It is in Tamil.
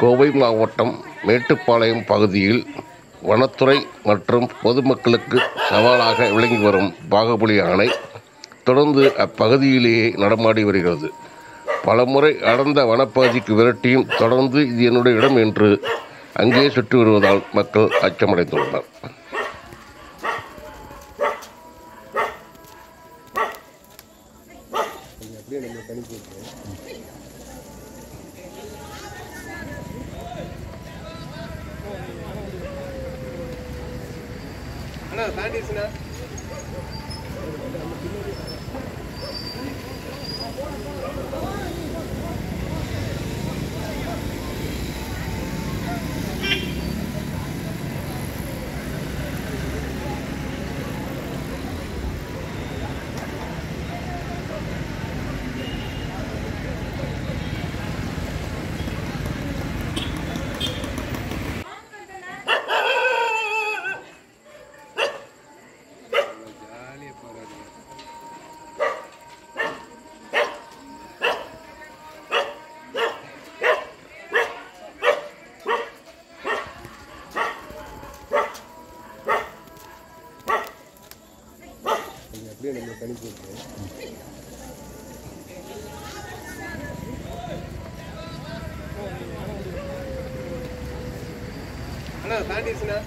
கோவை மாவட்டம் மேட்டுப்பாளையம் பகுதியில் வனத்துறை மற்றும் பொதுமக்களுக்கு சவாலாக விளங்கி வரும் பாகுபலி யானை தொடர்ந்து அப்பகுதியிலேயே நடமாடி வருகிறது. பலமுறை அடர்ந்த வனப்பகுதிக்கு விரட்டியும் தொடர்ந்து இது என்னுடைய இடம் என்று அங்கே சுற்றி வருவதால் மக்கள் அச்சமடைந்துள்ளனர். அண்ணா தாண்டிடுச்சுண்ணா அப்படியே நம்ம கணிப்பு அண்ணா தாண்டிடுச்சுண்ணா